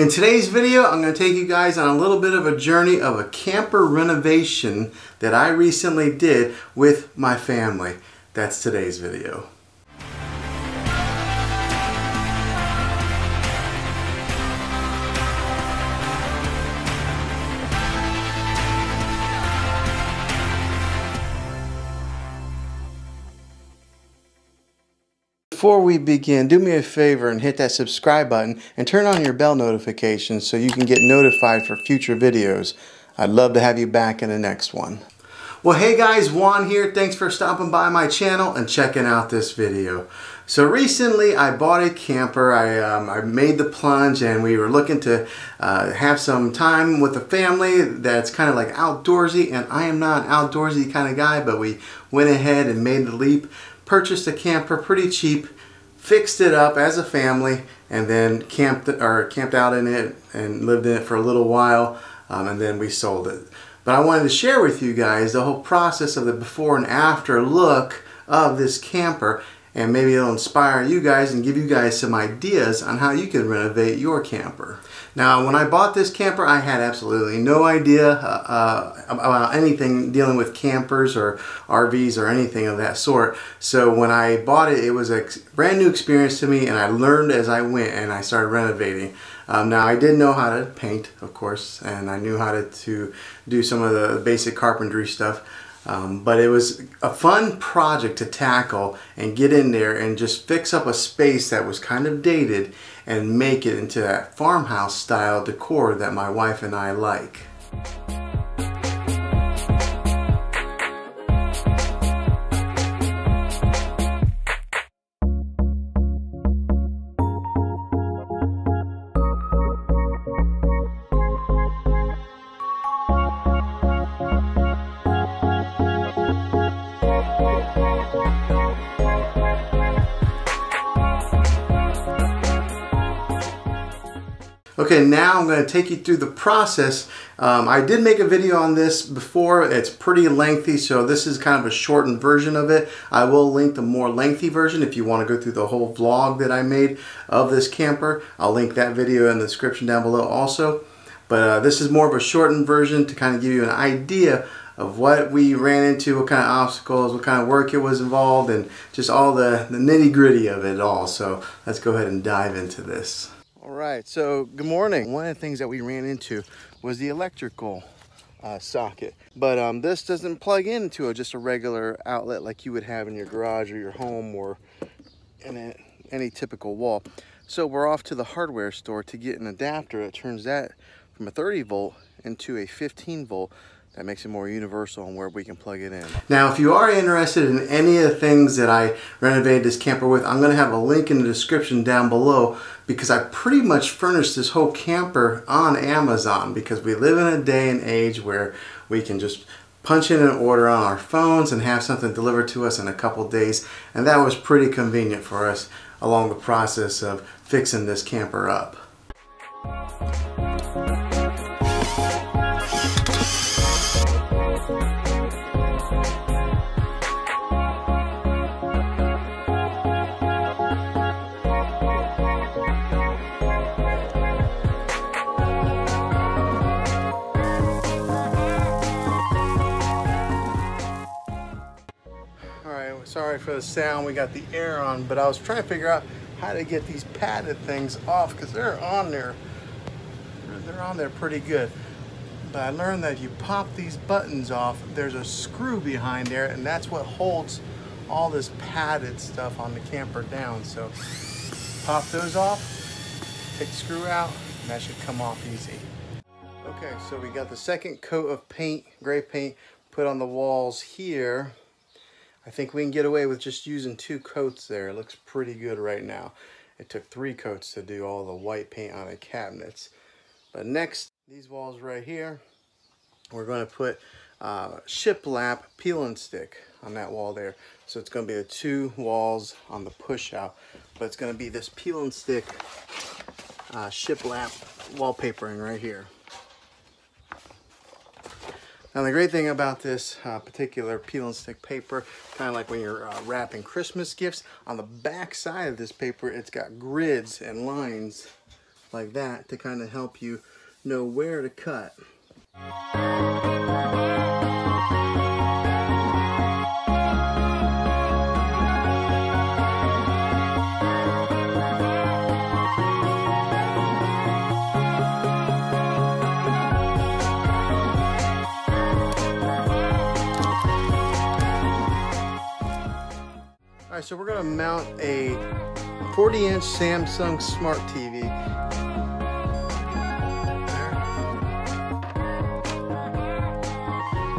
In today's video, I'm going to take you guys on a little bit of a journey of a camper renovation that I recently did with my family. That's today's video. Before we begin, do me a favor and hit that subscribe button and turn on your bell notifications so you can get notified for future videos. I'd love to have you back in the next one. Well, hey guys, Juan here. Thanks for stopping by my channel and checking out this video. So recently I bought a camper. I, um, I made the plunge and we were looking to uh, have some time with the family that's kind of like outdoorsy and I am not an outdoorsy kind of guy, but we went ahead and made the leap purchased a camper pretty cheap, fixed it up as a family, and then camped or camped out in it and lived in it for a little while, um, and then we sold it. But I wanted to share with you guys the whole process of the before and after look of this camper and maybe it'll inspire you guys and give you guys some ideas on how you can renovate your camper. Now, when I bought this camper, I had absolutely no idea uh, uh, about anything dealing with campers or RVs or anything of that sort. So when I bought it, it was a brand new experience to me and I learned as I went and I started renovating. Um, now, I did know how to paint, of course, and I knew how to, to do some of the basic carpentry stuff. Um, but it was a fun project to tackle and get in there and just fix up a space that was kind of dated and make it into that farmhouse style decor that my wife and I like. Okay, now I'm going to take you through the process. Um, I did make a video on this before. It's pretty lengthy, so this is kind of a shortened version of it. I will link the more lengthy version if you want to go through the whole vlog that I made of this camper. I'll link that video in the description down below also. But uh, this is more of a shortened version to kind of give you an idea of what we ran into, what kind of obstacles, what kind of work it was involved, and just all the, the nitty gritty of it all. So let's go ahead and dive into this. All right, so good morning. One of the things that we ran into was the electrical uh, socket. But um, this doesn't plug into a, just a regular outlet like you would have in your garage or your home or in a, any typical wall. So we're off to the hardware store to get an adapter that turns that from a 30 volt into a 15 volt that makes it more universal and where we can plug it in. Now, if you are interested in any of the things that I renovated this camper with, I'm going to have a link in the description down below because I pretty much furnished this whole camper on Amazon because we live in a day and age where we can just punch in an order on our phones and have something delivered to us in a couple days and that was pretty convenient for us along the process of fixing this camper up. Sorry for the sound, we got the air on, but I was trying to figure out how to get these padded things off because they're on there. They're on there pretty good. But I learned that if you pop these buttons off, there's a screw behind there and that's what holds all this padded stuff on the camper down. So pop those off, take the screw out, and that should come off easy. Okay, so we got the second coat of paint, gray paint, put on the walls here. I think we can get away with just using two coats there. It looks pretty good right now. It took three coats to do all the white paint on the cabinets. But next, these walls right here, we're going to put uh, shiplap peel and stick on that wall there. So it's going to be the two walls on the push out, but it's going to be this peel and stick uh, shiplap wallpapering right here. Now the great thing about this uh, particular peel and stick paper, kind of like when you're uh, wrapping Christmas gifts, on the back side of this paper it's got grids and lines like that to kind of help you know where to cut. Right, so we're gonna mount a 40 inch Samsung Smart TV.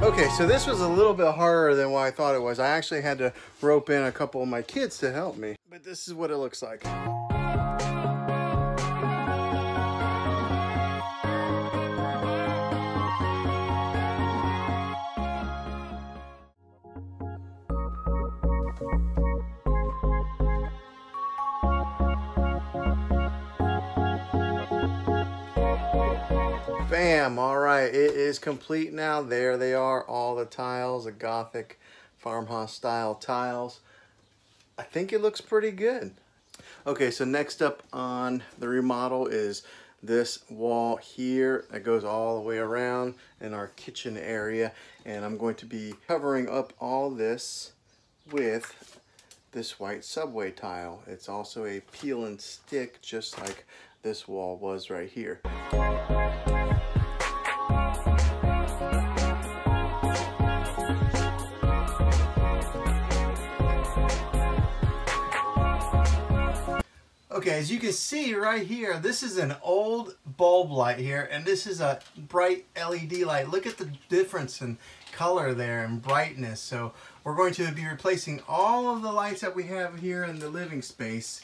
Okay, so this was a little bit harder than what I thought it was. I actually had to rope in a couple of my kids to help me, but this is what it looks like. Bam! All right, it is complete now. There they are, all the tiles, the Gothic farmhouse style tiles. I think it looks pretty good. Okay, so next up on the remodel is this wall here that goes all the way around in our kitchen area. And I'm going to be covering up all this with this white subway tile. It's also a peel and stick just like this wall was right here. Okay, as you can see right here, this is an old bulb light here, and this is a bright LED light. Look at the difference in color there and brightness. So we're going to be replacing all of the lights that we have here in the living space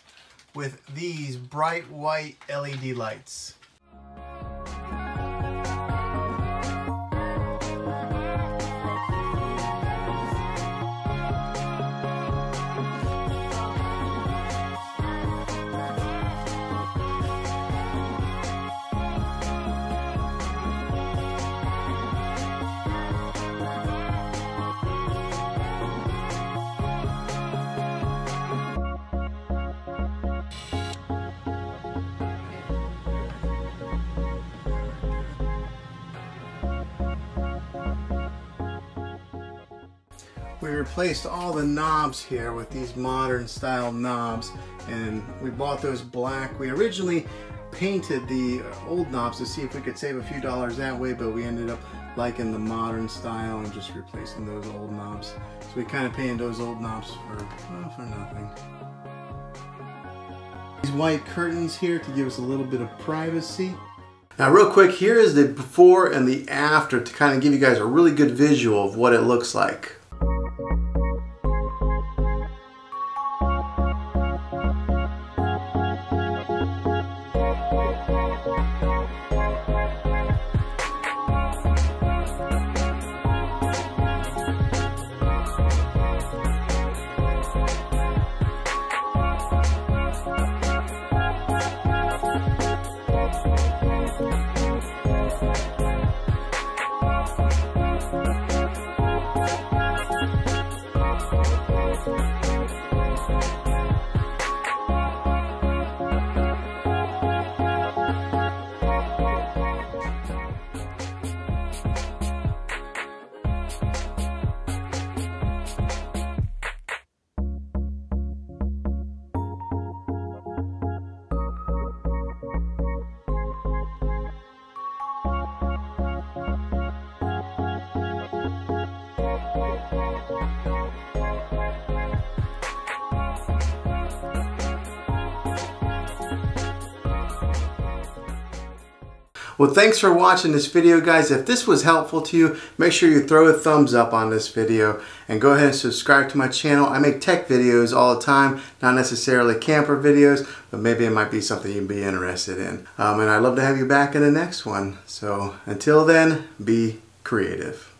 with these bright white LED lights. We replaced all the knobs here with these modern style knobs and we bought those black. We originally painted the old knobs to see if we could save a few dollars that way but we ended up liking the modern style and just replacing those old knobs. So we kind of painted those old knobs for, well, for nothing. These white curtains here to give us a little bit of privacy. Now real quick, here is the before and the after to kind of give you guys a really good visual of what it looks like. Well, thanks for watching this video, guys. If this was helpful to you, make sure you throw a thumbs up on this video and go ahead and subscribe to my channel. I make tech videos all the time, not necessarily camper videos, but maybe it might be something you'd be interested in. Um, and I'd love to have you back in the next one. So until then, be creative.